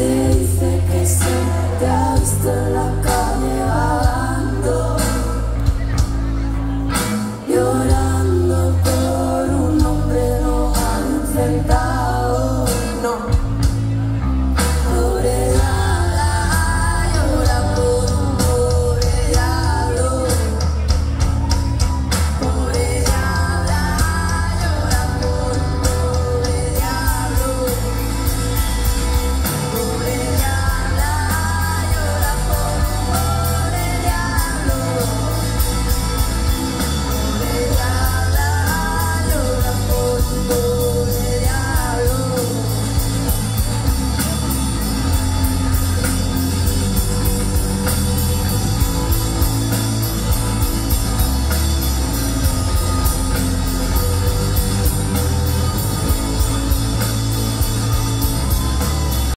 Since the kiss of dogs, the lock